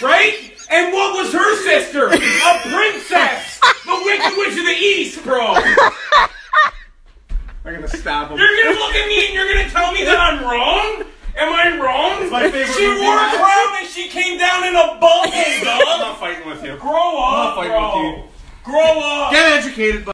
Right, And what was her sister? A princess! The Wicked Witch of the East, bro! I'm gonna stab him. You're gonna look at me and you're gonna tell me that I'm wrong? Am I wrong? my favorite she movie, wore a crown and she came down in a bubble, I'm not fighting with you. Grow up, I'm not fighting bro! with you. Grow up! Get educated,